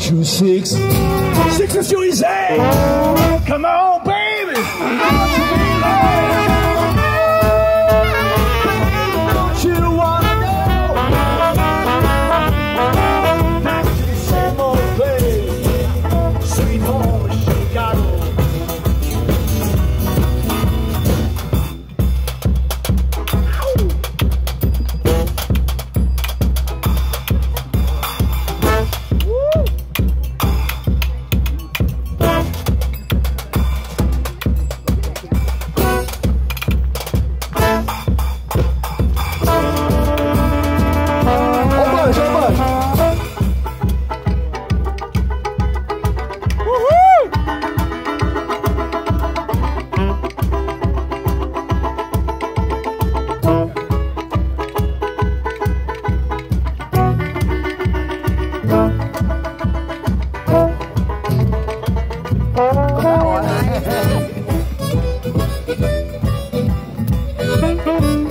two, six. Six is too easy. Oh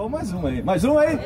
vamos mais uma aí. Mais uma aí?